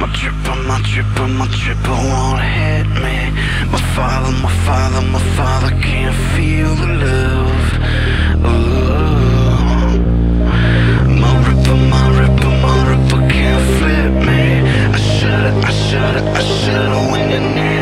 My triple, my triple, my triple won't hit me. My father, my father, my father can't feel the love. My ripper, my ripper, my ripper can't flip me. I should've, I should've, I should've when your name